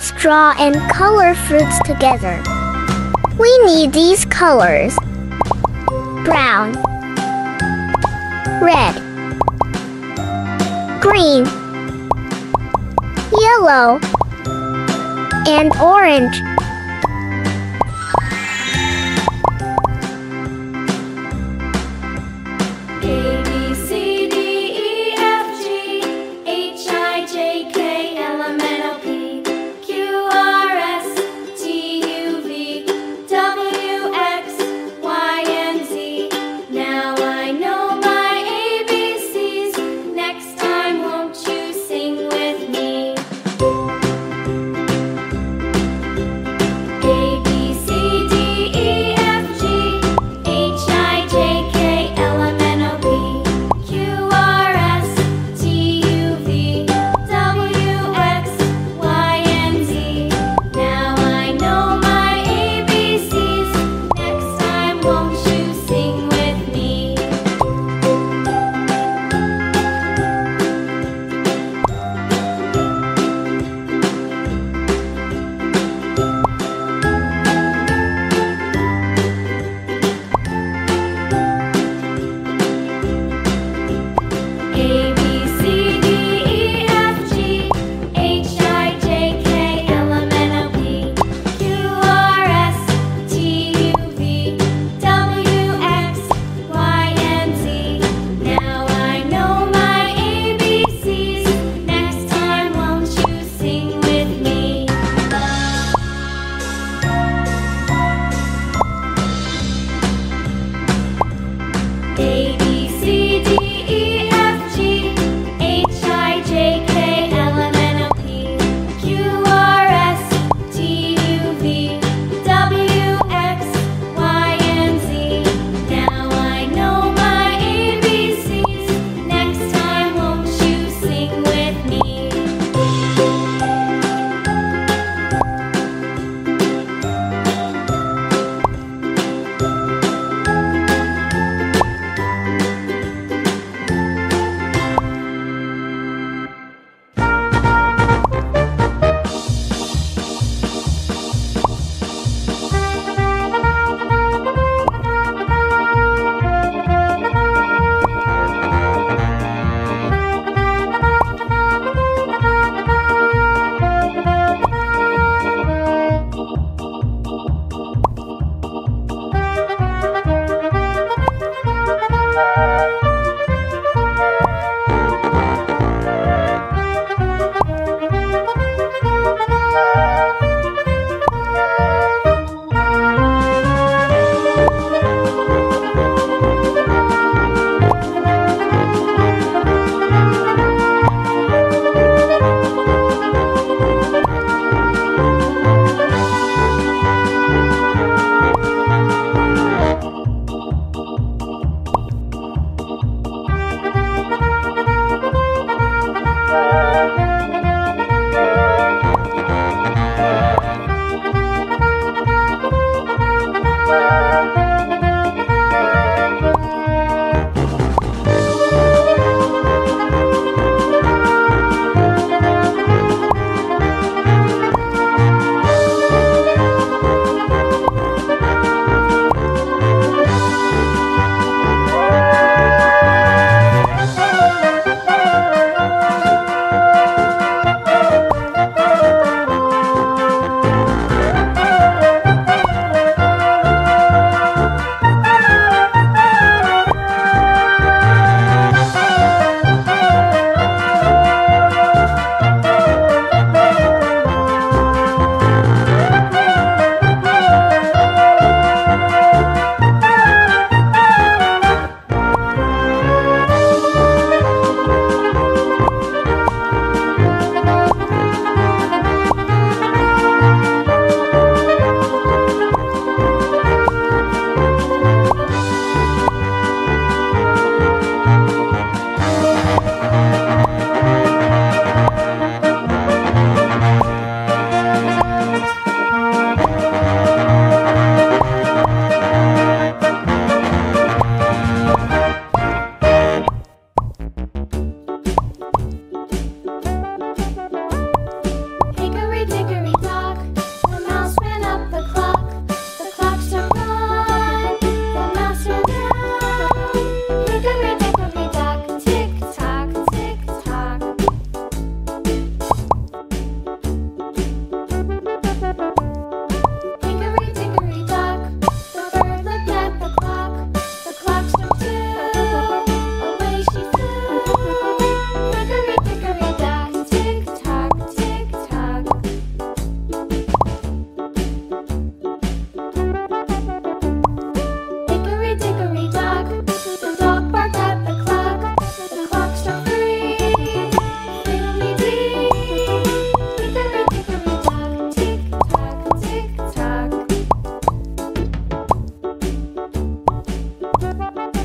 Let's draw and color fruits together. We need these colors. Brown. Red. Green. Yellow. And orange. Hickory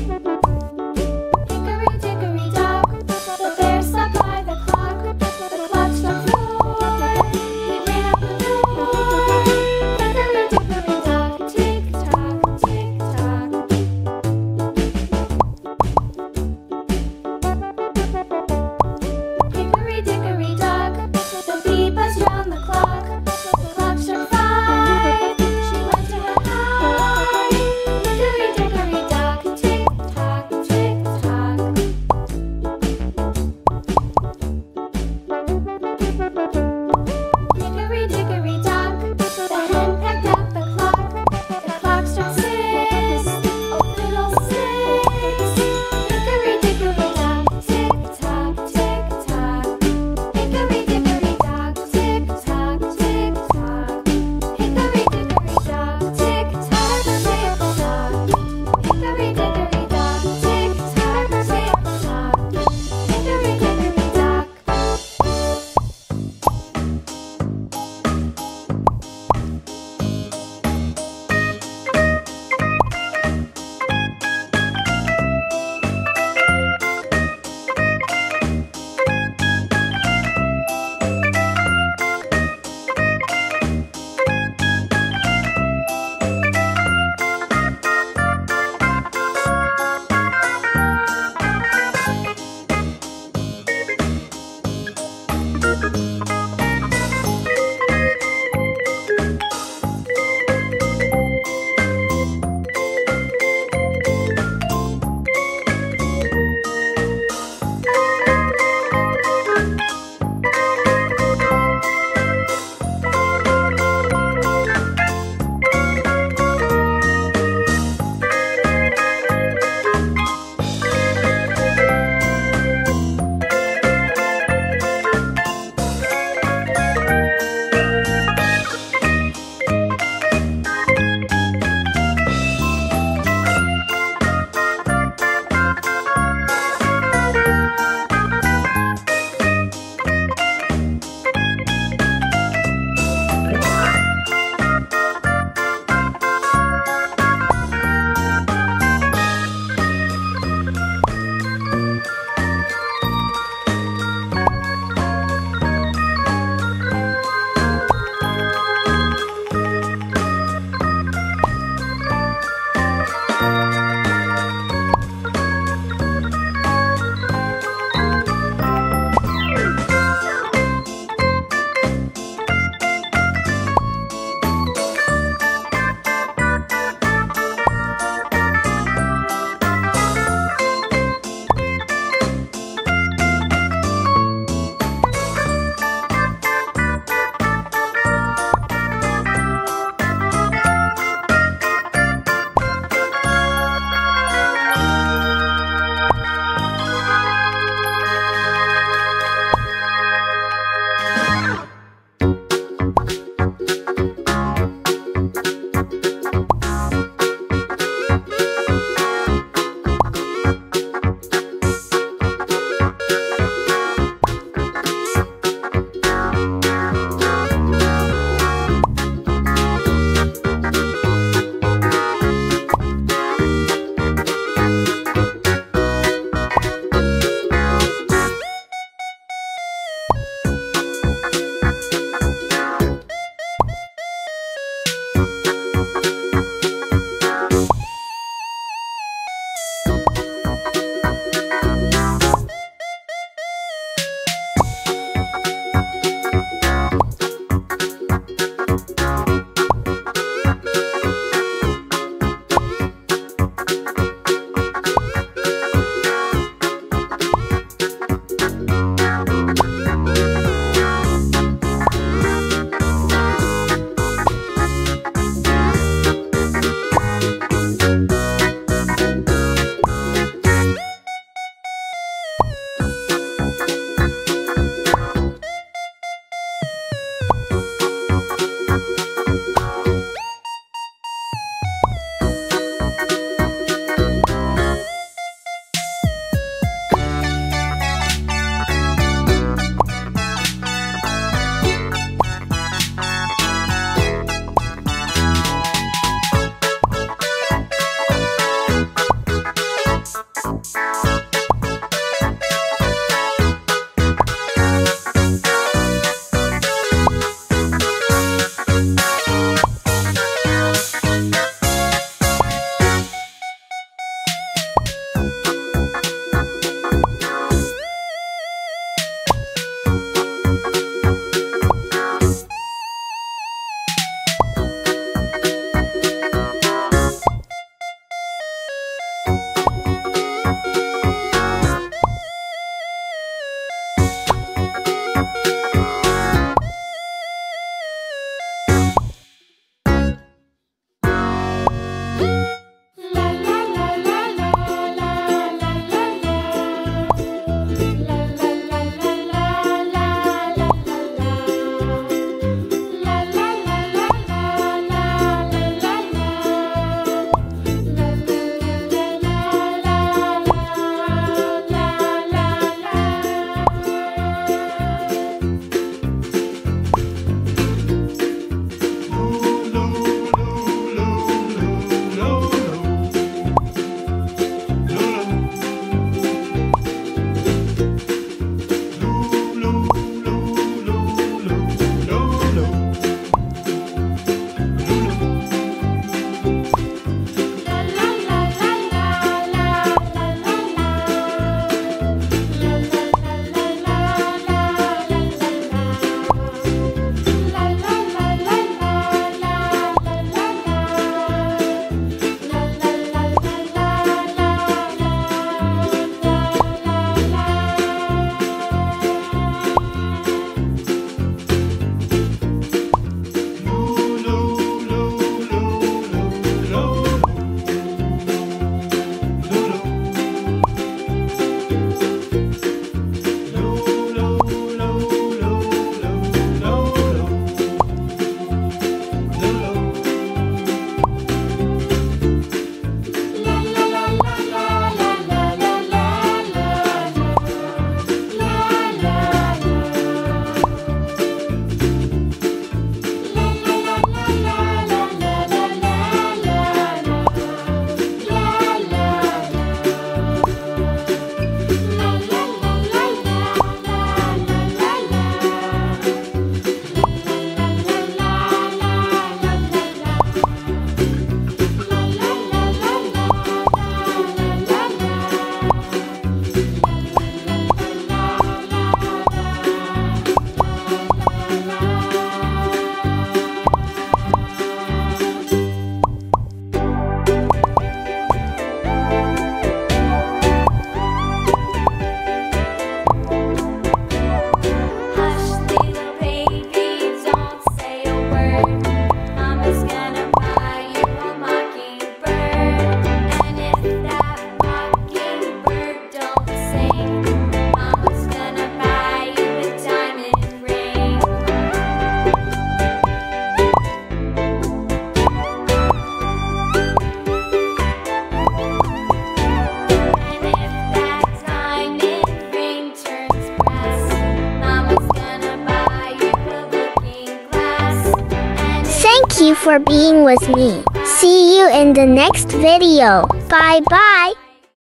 for being with me. See you in the next video. Bye bye.